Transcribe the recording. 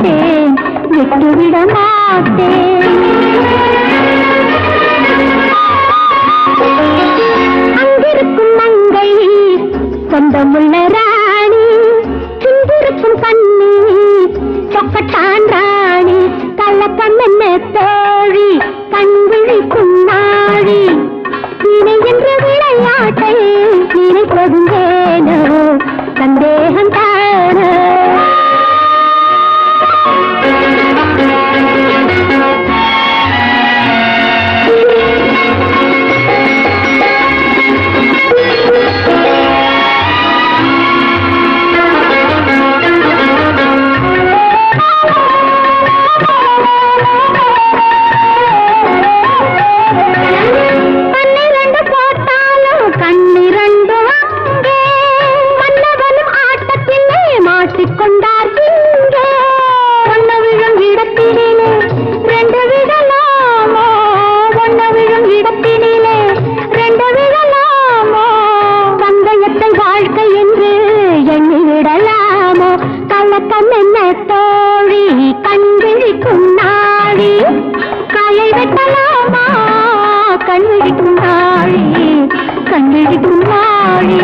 மாட்டேன் விட்டுவிட மாட்டேன். அங்கிருக்கும் மங்கை சொந்தமுள்ள ராணி இங்கிருக்கும் கண்ணி சொக்கட்டான் ராணி கள்ளக்கம் விழிக்கும் நாளி காயை வெட்டலாமா கண் விழிக்கும் நாளி கண் விழிக்கும் நாளி